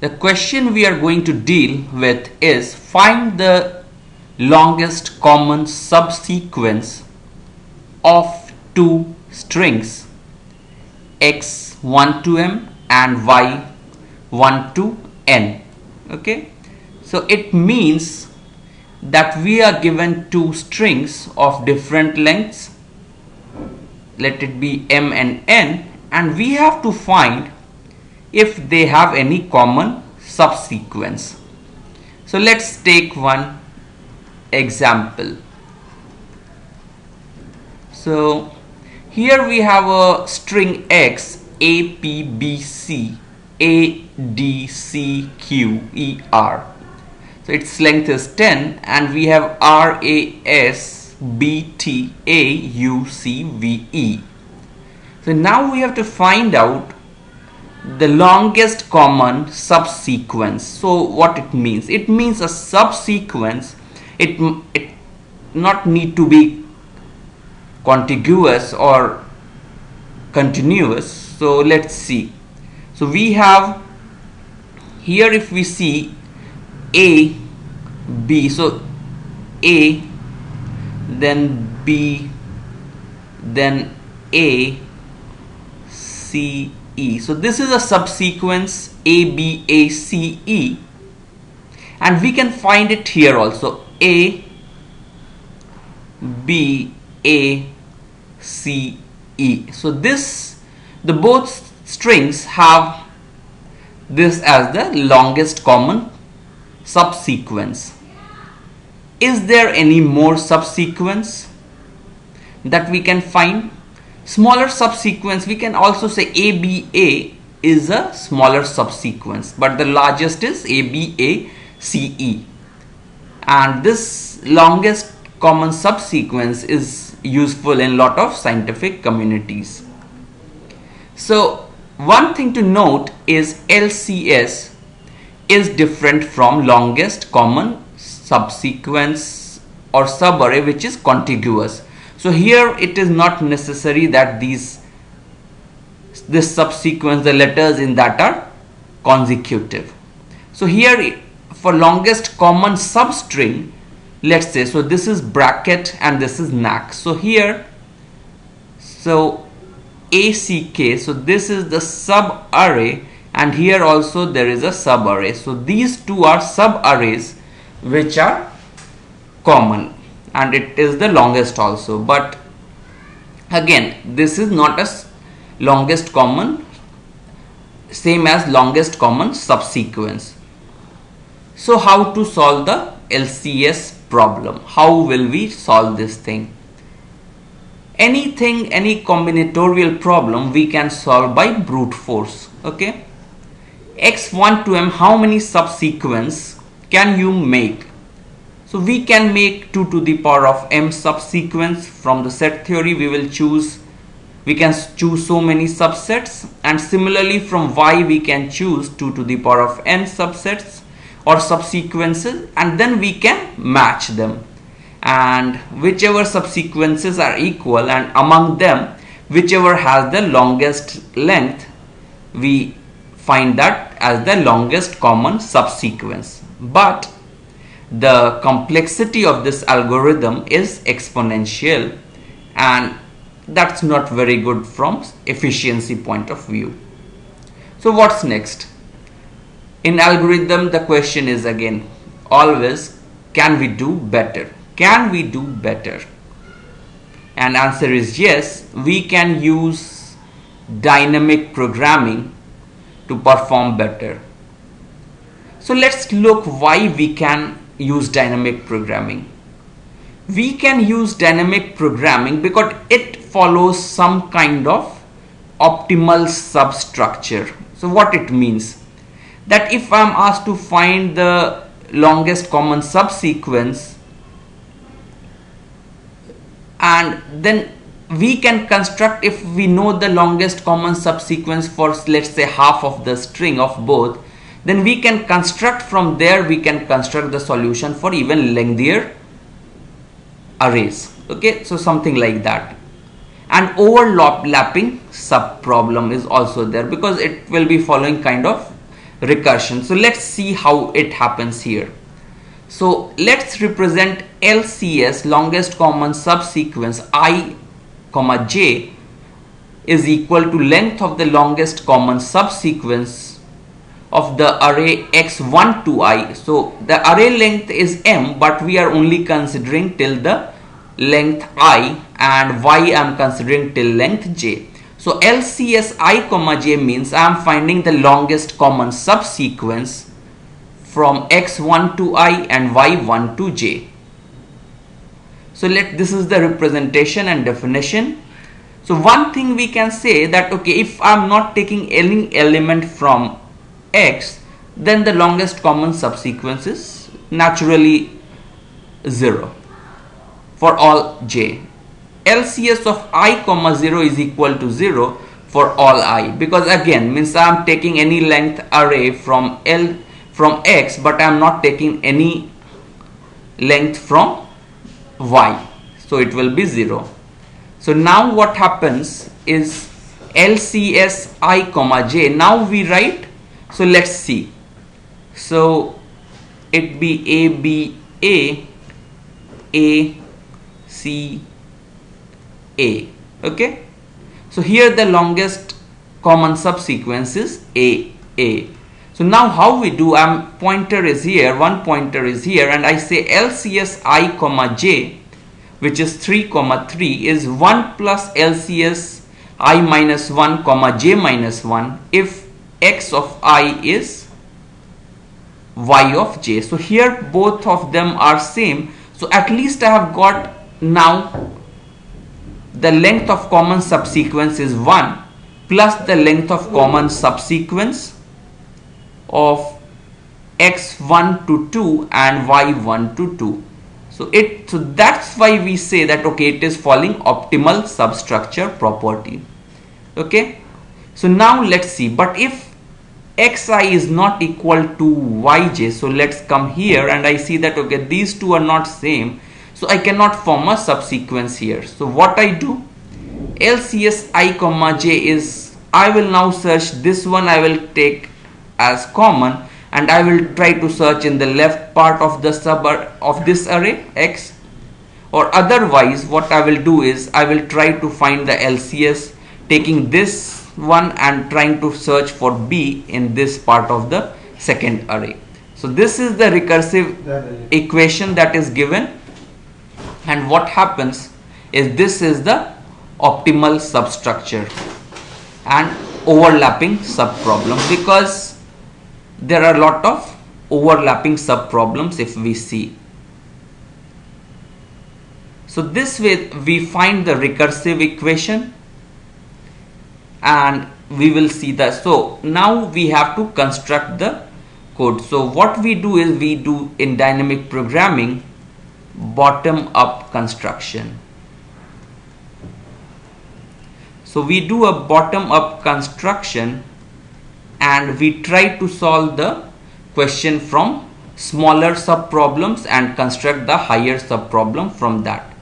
the question we are going to deal with is find the longest common subsequence of two strings. X1 to m and y1 to n. Okay? So it means that we are given two strings of different lengths. Let it be m and n. And we have to find if they have any common subsequence. So let's take one example. So here we have a string x a p b c a d c q e r. So its length is 10 and we have R, A, S, B, T, A, U, C, V, E. So now we have to find out the longest common subsequence. So what it means? It means a subsequence, it, it not need to be contiguous or continuous. So let's see. So we have here if we see a B so A then B then A C E so this is a subsequence A B A C E and we can find it here also A B A C E so this the both strings have this as the longest common subsequence. Is there any more subsequence that we can find? Smaller subsequence, we can also say ABA is a smaller subsequence, but the largest is ABACE. And this longest common subsequence is useful in lot of scientific communities. So one thing to note is LCS is different from longest common substring or subarray which is contiguous. So here it is not necessary that these this subsequence the letters in that are consecutive. So here for longest common substring let's say so this is bracket and this is NAC. So here so ACK so this is the sub array and here also there is a sub array so these two are sub arrays which are common and it is the longest also. But again this is not a longest common same as longest common subsequence. So how to solve the LCS problem? How will we solve this thing? Anything any combinatorial problem we can solve by brute force okay? X1 to m how many subsequence can you make so we can make 2 to the power of m subsequence from the set theory. We will choose we can choose so many subsets. And similarly from y we can choose 2 to the power of n subsets or subsequences. And then we can match them. And whichever subsequences are equal and among them whichever has the longest length we find that as the longest common subsequence. But the complexity of this algorithm is exponential and that's not very good from efficiency point of view. So what's next? In algorithm the question is again always can we do better? Can we do better? And answer is yes, we can use dynamic programming to perform better. So let's look why we can use dynamic programming. We can use dynamic programming because it follows some kind of optimal substructure. So what it means? That if I am asked to find the longest common subsequence and then we can construct if we know the longest common subsequence for let's say half of the string of both then we can construct from there we can construct the solution for even lengthier arrays. Okay so something like that. And overlapping sub problem is also there because it will be following kind of recursion. So let's see how it happens here. So let's represent LCS longest common subsequence i comma j is equal to length of the longest common subsequence of the array x1 to i. So the array length is m but we are only considering till the length i and y I am considering till length j. So LCS i comma j means I am finding the longest common subsequence from x1 to i and y1 to j. So let this is the representation and definition. So one thing we can say that okay if I am not taking any element from x then the longest common subsequence is naturally 0 for all j. LCS of i comma 0 is equal to 0 for all i because again means I am taking any length array from L from x but I am not taking any length from y. So it will be 0 so now what happens is LCS i comma j. Now we write so let's see. So it be a b a a c a. Okay? So here the longest common subsequence is a a. So now how we do? I'm pointer is here one pointer is here and I say LCS i comma j which is 3 comma 3 is 1 plus LCS i minus 1 comma j minus 1 if x of i is y of j. So here both of them are same. So at least I have got now the length of common subsequence is 1 plus the length of common subsequence of x1 to 2 and y1 to 2 so it so that's why we say that okay it is following optimal substructure property. Okay? So now let's see. But if xi is not equal to yj so let's come here and i see that okay these two are not same so i cannot form a subsequence here. So what i do? Lcs i comma j is i will now search this one i will take as common and I will try to search in the left part of the sub of this array x or otherwise what I will do is I will try to find the LCS taking this one and trying to search for B in this part of the second array. So this is the recursive equation that is given and what happens is this is the optimal substructure and overlapping subproblem because there are a lot of overlapping subproblems if we see. So this way we find the recursive equation and we will see that so now we have to construct the code. So what we do is we do in dynamic programming bottom up construction. So we do a bottom up construction and we try to solve the question from smaller sub problems and construct the higher sub problem from that.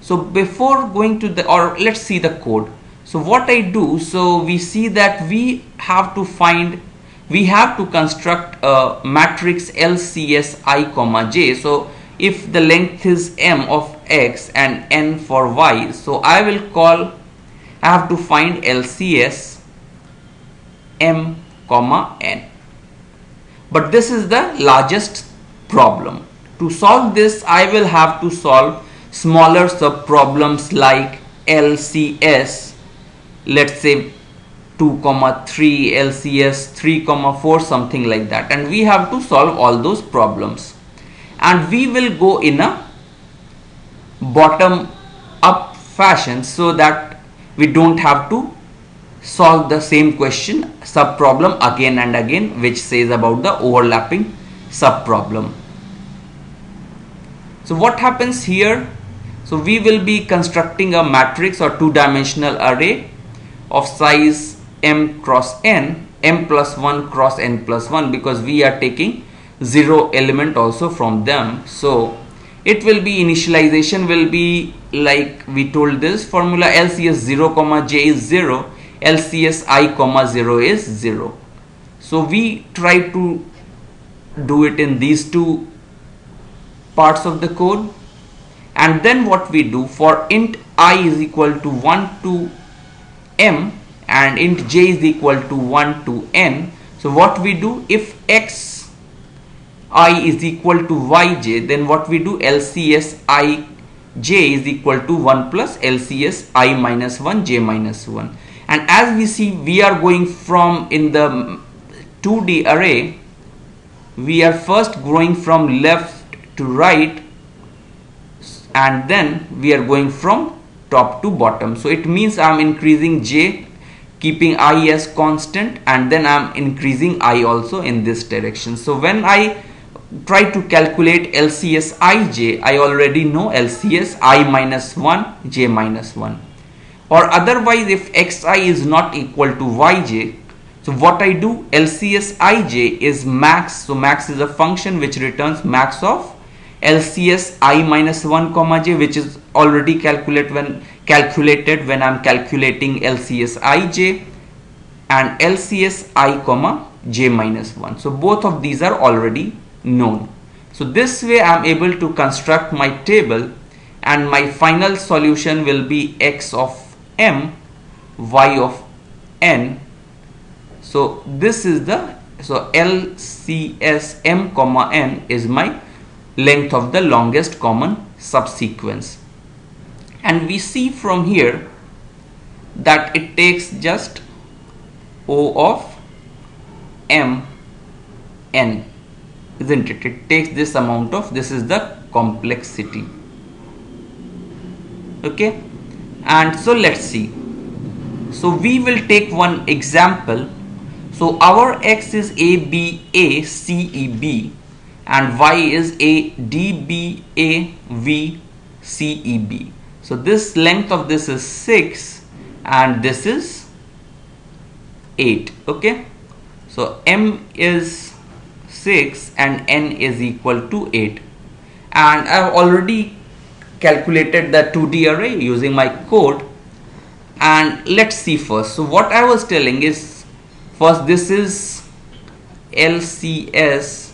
So before going to the or let's see the code so what I do so we see that we have to find we have to construct a matrix LCS i comma j. So if the length is m of x and n for y so I will call I have to find LCS m comma n. But this is the largest problem. To solve this I will have to solve smaller sub problems like LCS let's say 2 comma 3 LCS 3 comma 4 something like that. And we have to solve all those problems. And we will go in a bottom up fashion so that we don't have to solve the same question sub problem again and again which says about the overlapping sub problem. So what happens here? So we will be constructing a matrix or two dimensional array of size m cross n m plus 1 cross n plus 1 because we are taking 0 element also from them. So it will be initialization will be like we told this formula lcs 0 comma j is 0 lcs i comma 0 is 0 so we try to do it in these two parts of the code. And then what we do for int i is equal to 1 to m and int j is equal to 1 to n. So what we do if x i is equal to yj then what we do? Lcs i j is equal to 1 plus lcs i minus 1 j minus 1 and as we see we are going from in the 2d array we are first growing from left to right and then we are going from top to bottom. So it means I am increasing j keeping i as constant and then I am increasing i also in this direction. So when I try to calculate LCS ij I already know LCS i minus 1 j minus 1 or otherwise if xi is not equal to yj so what I do? LCS ij is max. So max is a function which returns max of LCS i minus 1 comma j which is already calculated when calculated when I'm calculating LCS ij and LCS i comma j minus 1 so both of these are already known. So this way I'm able to construct my table and my final solution will be x of m y of n. So this is the so LCS m comma n is my length of the longest common subsequence. And we see from here that it takes just O of m n isn't it? It takes this amount of this is the complexity. Okay? And so let's see. So we will take one example. So our x is a b a c e b and y is a d b a v c e b. So this length of this is 6 and this is 8 okay? So m is 6 and n is equal to 8 and I've already calculated the 2D array using my code. And let's see first. So what I was telling is first this is LCS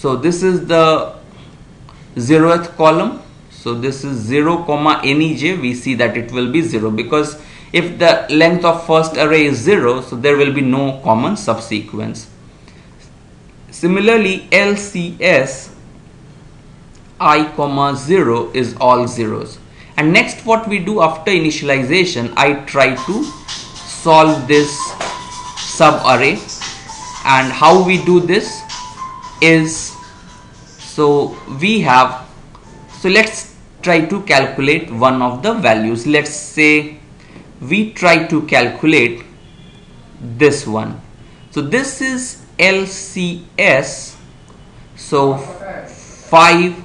so this is the zeroth column. So this is 0 comma any j. We see that it will be 0 because if the length of first array is 0 so there will be no common subsequence. Similarly lcs i comma 0 is all zeros. And next what we do after initialization i try to solve this sub array and how we do this is so we have so let's try to calculate one of the values. Let's say we try to calculate this one. So this is LCS so 5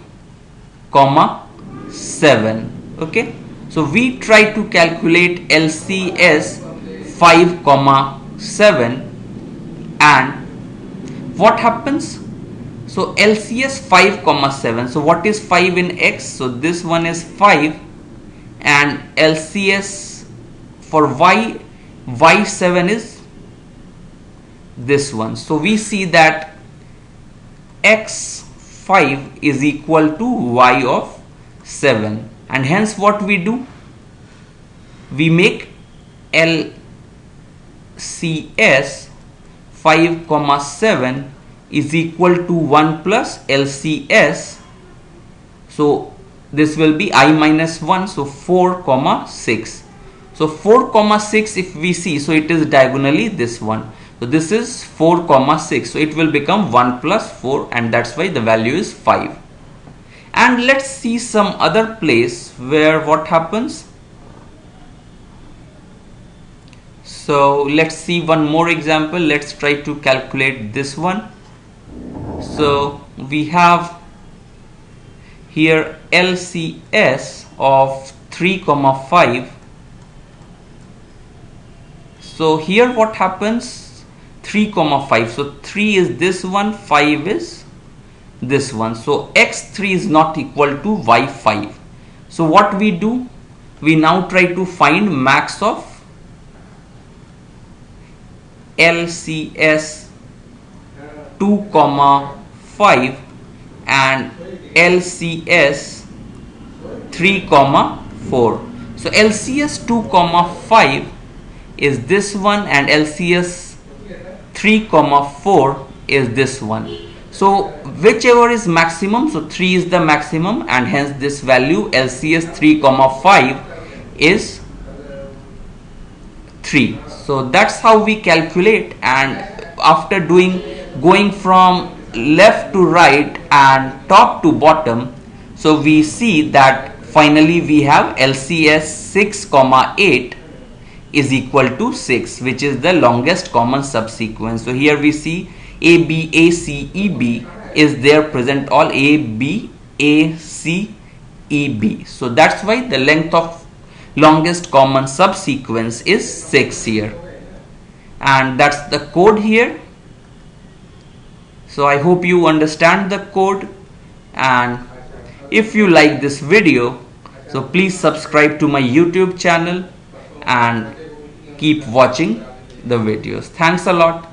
comma 7 okay? So we try to calculate LCS 5 comma 7 and what happens so LCS 5 comma 7 so what is 5 in X? So this one is 5 and LCS for Y Y7 is this one. So we see that X5 is equal to Y of 7 and hence what we do? We make LCS 5 comma 7 is equal to 1 plus LCS. So this will be i minus 1 so 4 comma 6 so 4 comma 6 if we see so it is diagonally this one. So this is 4 comma 6 so it will become 1 plus 4 and that's why the value is 5 and let's see some other place where what happens. So let's see one more example. Let's try to calculate this one so we have here LCS of 3 comma 5 so here what happens? 3 comma 5 so 3 is this one 5 is this one. So x3 is not equal to y5 so what we do? We now try to find max of LCS 2 comma 5 and LCS 3 comma 4 so LCS 2 comma 5 is this one and LCS 3 comma 4 is this one. So whichever is maximum so 3 is the maximum and hence this value LCS 3 comma 5 is 3 so that's how we calculate and after doing going from left to right and top to bottom. So we see that finally we have LCS 6 comma 8 is equal to 6 which is the longest common subsequence. So here we see A B A C E B. Is there present all A B A C E B? So that's why the length of longest common subsequence is 6 here. And that's the code here so I hope you understand the code and if you like this video so please subscribe to my YouTube channel and keep watching the videos. Thanks a lot.